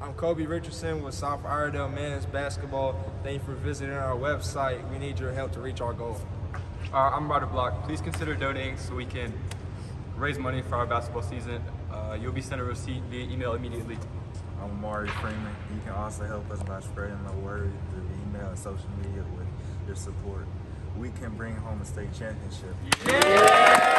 I'm Kobe Richardson with South Iredell Men's Basketball. Thank you for visiting our website. We need your help to reach our goal. Uh, I'm Ryder Block. Please consider donating so we can raise money for our basketball season. Uh, you'll be sent a receipt via email immediately. I'm Amari Freeman. You can also help us by spreading the word through email and social media with your support. We can bring home a state championship. Yeah!